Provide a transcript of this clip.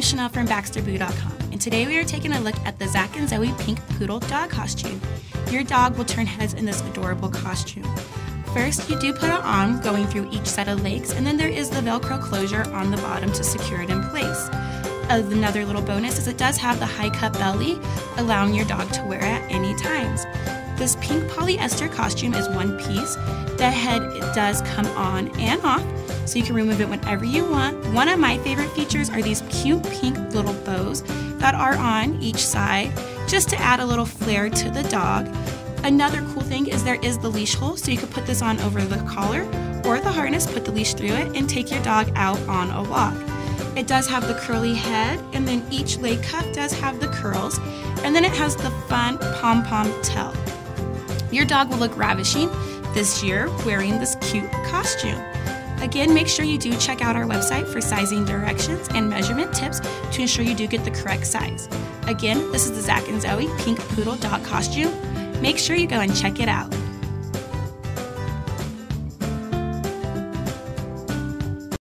I'm Chanel from BaxterBoo.com, and today we are taking a look at the Zack and Zoey Pink Poodle dog costume. Your dog will turn heads in this adorable costume. First, you do put it on, going through each set of legs, and then there is the Velcro closure on the bottom to secure it in place. Another little bonus is it does have the high cut belly, allowing your dog to wear at any times. This pink polyester costume is one piece. The head does come on and off, so you can remove it whenever you want. One of my favorite features are these cute pink little bows that are on each side, just to add a little flair to the dog. Another cool thing is there is the leash hole, so you could put this on over the collar or the harness, put the leash through it, and take your dog out on a walk. It does have the curly head, and then each leg cuff does have the curls, and then it has the fun pom pom tail. Your dog will look ravishing this year wearing this cute costume. Again, make sure you do check out our website for sizing directions and measurement tips to ensure you do get the correct size. Again, this is the Zack and Zoey Pink Poodle Dog Costume. Make sure you go and check it out.